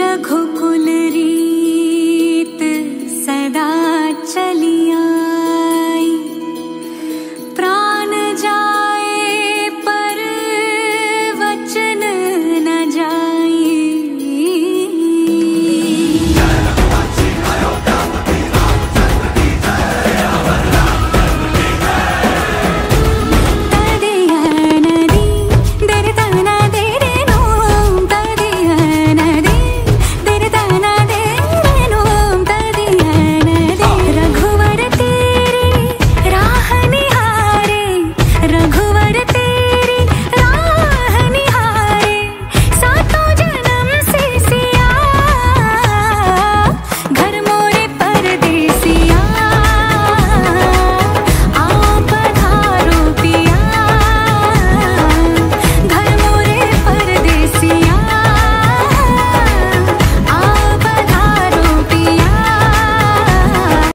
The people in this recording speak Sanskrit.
रघुलीत सदा चलिया। रंग